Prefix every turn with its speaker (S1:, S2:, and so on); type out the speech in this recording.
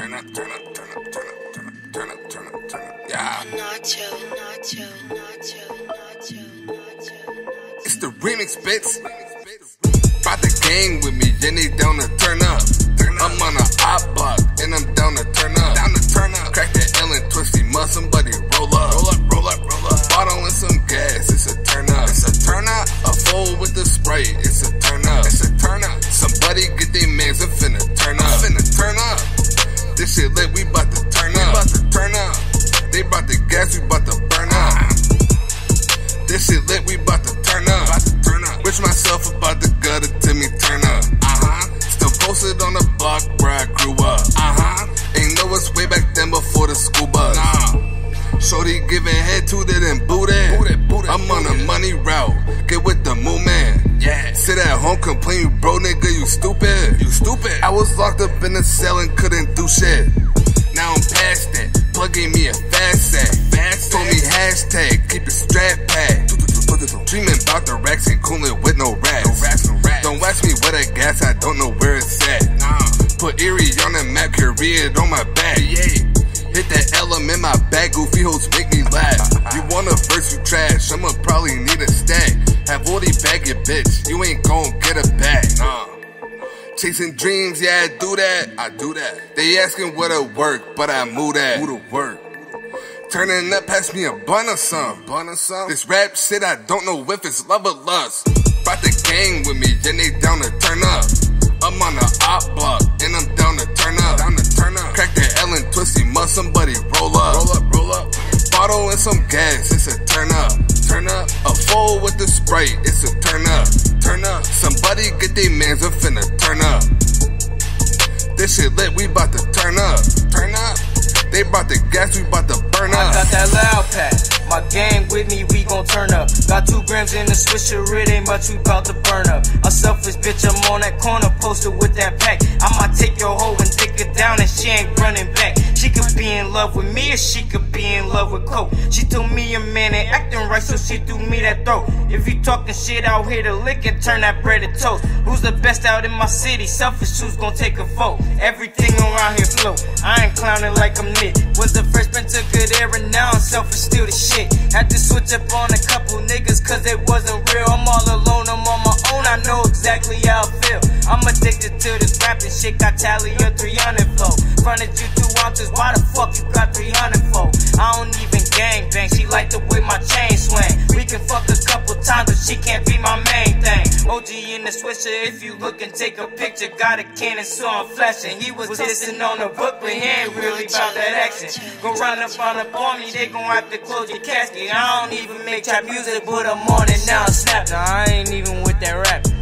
S1: turn up, turn up, turn up, turn up, turn up, turn up, turn up, turn up. Yeah.
S2: Nacho, nacho, nacho, nacho, nacho, nacho.
S1: It's the remix, bitch. Brought the gang with me, and they down to turn up. I'm on a hot block, and I'm down to turn up. Down to turn up. Crack the L and twisty must somebody roll up. Roll up, roll up, roll up. Bottle and some gas, it's a turn up. It's a turn up. A fold with the Sprite, it's a up. About to turn up. They bout the gas, we bout to burn up. This shit lit, we bout to turn up. About to turn up. Wish myself about the gutter till me turn up. Uh huh. Still posted on the block where I grew up. Uh huh. Ain't know it's way back then before the school bus. Nah. Shorty giving head to that and boot it. I'm on a money route. Get with the movement. Yeah. Sit at home, complain, you bro, nigga, you stupid. You stupid. I was locked up in a cell and couldn't do shit. Now I'm past that. Plugging me a fast set. Fast Told me hashtag, keep it strap packed. Dreaming about the racks and cooling with no rats. No rats, no rats. Don't ask me where the gas, I don't know where it's at. Nah. Put Erie on the map, it on my back. Yeah. Hit that element in my bag, goofy hoes make me laugh. You want a verse, you trash, I'ma probably need a stack. Have all these bag it, bitch, you ain't gon' get a bag. Chasing dreams, yeah, I do that. I do that. They asking what to work, but I move that. Move to work. Turning up, pass me a bun or some. Bun or some. This rap shit, I don't know if it's love or lust. Brought the gang with me, and they down to turn up. I'm on the op block, and I'm down to turn up. Down to turn up. Crack the L and twisty, must somebody roll up. Roll up, roll up. Bottle and some gas, it's a turn up. Turn up. A fold with the Sprite, it's a turn up. Up. Somebody get they mans and finna turn up. This shit lit, we bout to turn up. Turn up. They brought the gas, we bout to burn up.
S3: I
S1: up.
S3: got that loud pack. My gang with me, we gon' turn up. Got two grams in the swisher, it ain't much, we bout to burn up. A selfish bitch, I'm on that corner, posted with that pack. I might take your hoe and take her down, and she ain't running back. She could be in love with me, or she could be in love with Coke. She told me a man ain't acting right, so she threw me that throat. If you talking shit out here to lick and turn that bread to toast. Who's the best out in my city? Selfish, who's gon' take a vote? Everything around here float. I ain't clowning like I'm lit. Was the first to now I'm selfish, still the shit. Had to switch up on a couple niggas, cause they wasn't real. I'm all alone, I'm on my own, I know exactly how I feel. I'm addicted to this rapping shit, got tally of 300 flow. Fronted you two ounces, why the fuck you got 300 for? I don't even gang bang, she like the way my chain swing. We can fuck a couple times, but she can't be my. OG in the swisher, if you look and take a picture, got a cannon, so I'm flashing. He was dissing on the book, but he ain't really about that action. Go run up on up on me, they gon' have to close your casket. I don't even make trap music, but I'm on it now, snap. Nah, I ain't even with that rap.